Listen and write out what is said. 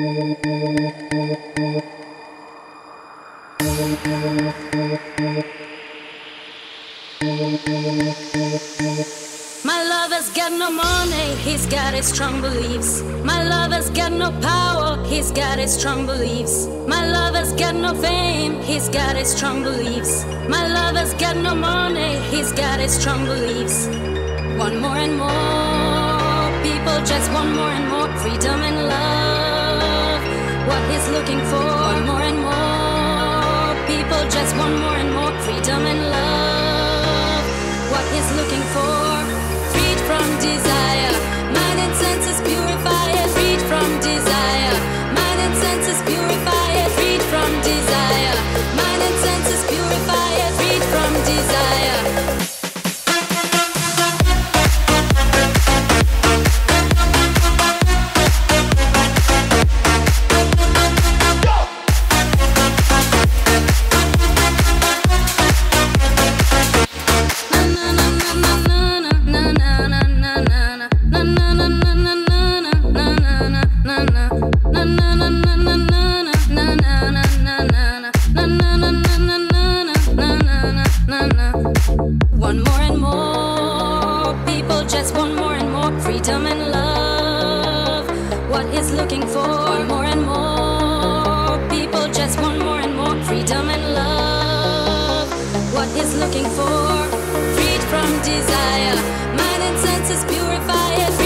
My lover's got no money, he's got his strong beliefs. My lover's got no power, he's got his strong beliefs. My lover's got no fame, he's got his strong beliefs. My lover's got no money, he's got his strong beliefs. Want more and more, people just want more and more freedom and love. What he's looking for, more and more, people just want more and more freedom and love. What he's looking for, freed from desire, mind and senses purify it, freed from desire, mind and senses purify it, freed from desire, mind and senses purify it, just want more and more freedom and love. What is looking for? More and more people just want more and more freedom and love. What is looking for? Freed from desire, mind and senses purify it.